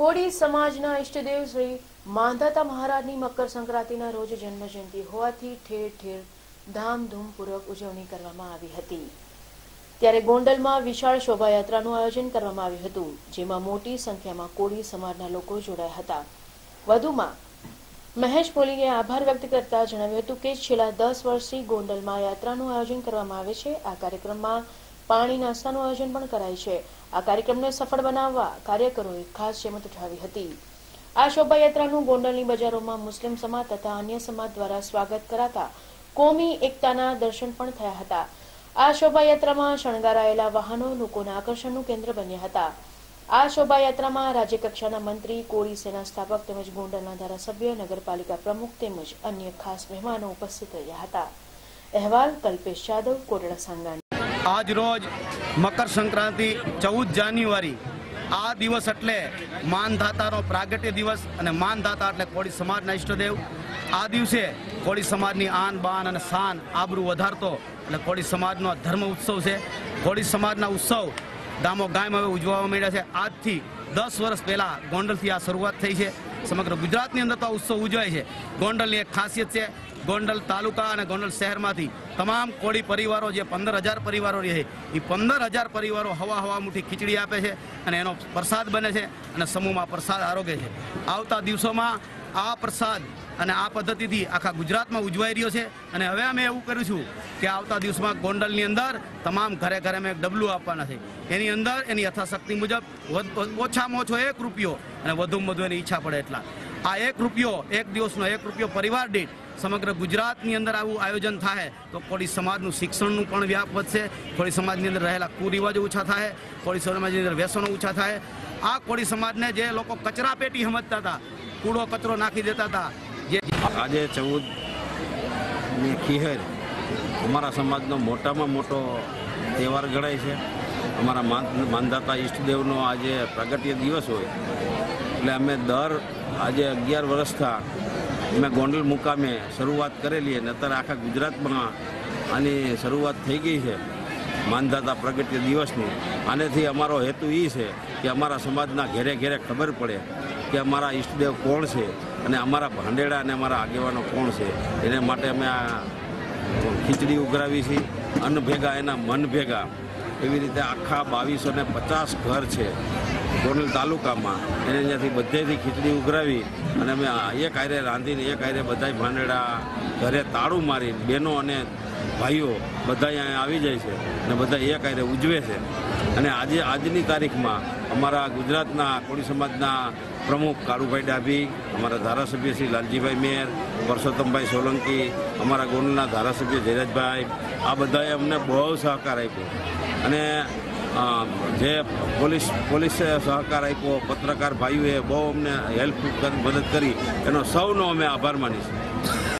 કોળી સમાજના ઈષ્ટદેવ શ્રી માંધાતા મહારાજની મકર સંક્રાંતિના રોજ જન્મજયંતિ હોવાથી ઠેર ઠેર ધામધૂમપૂર્વક ઉજવણી કરવામાં આવી હતી. ત્યારે ગોંડલમાં વિશાળ શોભાયાત્રાનું આયોજન કરવામાં આવ્યું હતું, જેમાં મોટી સંખ્યામાં કોળી સમાજના લોકો જોડાયા હતા. વધુમાં, મહેશ પોલીએ આભાર વ્યક્ત કરતા જણાવ્યું હતું કે છેલ્લા દસ વર્ષથી ગોંડલમાં યાત્રાનું આયોજન કરવામાં આવે છે. આ કાર્યક્રમમાં પાણી નાસ્તાનું આયોજન પણ કરાય છે. આ કાર્યક્રમને સફળ બનાવવા કાર્યકરોએ ખાસ જેમત ઉઠાવી હતી. આ શોભાયાત્રાનું ગોંડલની બજારોમાં મુસ્લિમ સમાજ તથા અન્ય સમાજ દ્વારા સ્વાગત કરાતા કોમી એકતાના દર્શન પણ થયા હતા. આ શોભાયાત્રામાં શણગારાયેલા વાહનો લોકોના આકર્ષણનું કેન્દ્ર બન્યા હતા. આ શોભાયાત્રામાં રાજ્યકક્ષાના મંત્રી, કોળી સેના સ્થાપક તેમજ ગોંડલના ધારાસભ્ય, નગરપાલિકા પ્રમુખ તેમજ અન્ય ખાસ મહેમાનો ઉપસ્થિત રહ્યા હતા. અહેવાલ કલ્પેશ યાદવ કોટડા સાંગાણી. આજ રોજ મકર સંક્રાંતિ ચૌદ જાન્યુઆરી. આ દિવસ એટલે માનધાતાનો પ્રાગટ્ય દિવસ અને માનધાતા એટલે કોળી સમાજના ઈષ્ટદેવ. આ દિવસે કોળી સમાજની આન, બાન અને શાન આબરૂ વધારતો એટલે કોળી સમાજનો ધર્મ ઉત્સવ છે. કોળી સમાજના ઉત્સવ ગામો ગામ હવે ઉજવવા માંડ્યા છે. આજથી દસ વર્ષ પહેલાં ગોંડલથી આ શરૂઆત થઈ છે. સમગ્ર ગુજરાતની અંદર તો આ ઉત્સવ ઉજવાય છે. ગોંડલની એક ખાસિયત છે. ગોંડલ તાલુકા અને ગોંડલ શહેરમાંથી તમામ કોળી પરિવારો જે પંદર હજાર પરિવારો રહે એ પંદર હજાર પરિવારો હવા હવા મુઠી ખીચડી આપે છે અને એનો પ્રસાદ બને છે અને સમૂહમાં પ્રસાદ આરોગે છે. આવતા દિવસોમાં આ પ્રસાદ અને આ પદ્ધતિથી આખા ગુજરાતમાં ઉજવાઈ રહ્યો છે અને હવે અમે એવું કર્યું છું કે આવતા દિવસમાં ગોંડલની અંદર તમામ ઘરે ઘરે અમે ડબલું આપવાના છે. એની અંદર એની યથાશક્તિ મુજબ ઓછામાં ઓછો એક રૂપિયો અને વધુમાં વધુ એની ઈચ્છા પડે એટલા. આ એક રૂપિયો એક દિવસનો એક રૂપિયો પરિવાર દીઠ સમગ્ર ગુજરાતની અંદર આવું આયોજન થાય તો કોળી સમાજનું શિક્ષણનું પણ વ્યાપ વધશે કોળી સમાજની અંદર રહેલા કુરિવાજો ઓછા થાય કોળી સમાજની અંદર વ્યસનો ઓછા થાય આ કોળી સમાજને જે લોકો કચરા પેટી સમજતા હતા, કૂડો કચરો નાખી દેતા હતા, જે આજે ચૌદની ખીહર અમારા સમાજનો મોટામાં મોટો તહેવાર ગણાય છે. અમારા માન- માનદાતા ઈષ્ટદેવનો આજે પ્રગટ્ય દિવસ હોય. એટલે અમે દર આજે અગિયાર વર્ષથી અમે ગોંડલ મુકામે શરૂઆત કરેલી અને અત્યારે આખા ગુજરાતમાં આની શરૂઆત થઈ ગઈ છે. માનધાતા પ્રગટ્ય દિવસની. આનેથી અમારો હેતુ એ છે કે અમારા સમાજના ઘેરે ઘેરે ખબર પડે કે અમારા ઈષ્ટદેવ કોણ છે અને અમારા ભાંડેડા અને અમારા આગેવાનો કોણ છે. એને માટે અમે આ ખીચડી ઉઘરાવી છીએ અન્ન ભેગા એના મન ભેગા એવી રીતે આખા બાવીસો ને પચાસ ઘર છે ગોંડલ તાલુકામાં. એને અહીંયાથી બધેથી ખીચડી ઉઘરાવી અને અમે એક આયરે રાંધીને એક આયરે બધાય ભાંડેડા ઘરે તાળું મારી બહેનો અને ભાઈઓ બધા અહીંયા આવી જાય છે અને બધા એક આયરે ઉજવે છે. અને આજે આજની તારીખમાં અમારા ગુજરાતના કોળી સમાજના પ્રમુખ કાળુભાઈ ડાભી, અમારા ધારાસભ્ય શ્રી લાલજીભાઈ મેર, પરસોત્તમભાઈ સોલંકી, અમારા ગોંડલના ધારાસભ્ય જયરાજભાઈ આ બધાએ અમને બહુ સહકાર આપ્યો. અને જે પોલીસ, પોલીસે સહકાર આપ્યો, પત્રકાર ભાઈઓએ બહુ અમને હેલ્પ મદદ કરી, એનો સૌનો અમે આભાર માનીશું.